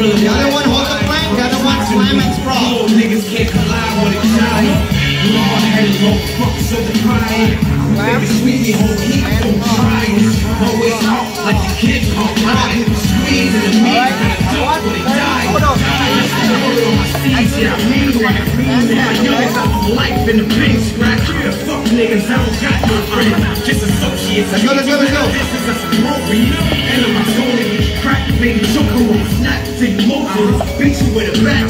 The other one hold the plank, the other one slam and sprawl. Niggas can't collide with a giant. You know my head is no fucks of the crying. Baby sweet, whole heat, I'm trying. Always out like the kids on crying. Squeeze in the meat, when they die. Yeah, I mean what I. I know life in the go, go, let's go. This is a appropriate. And I'm a crack, baby, on snap, take motion. Beat you with a back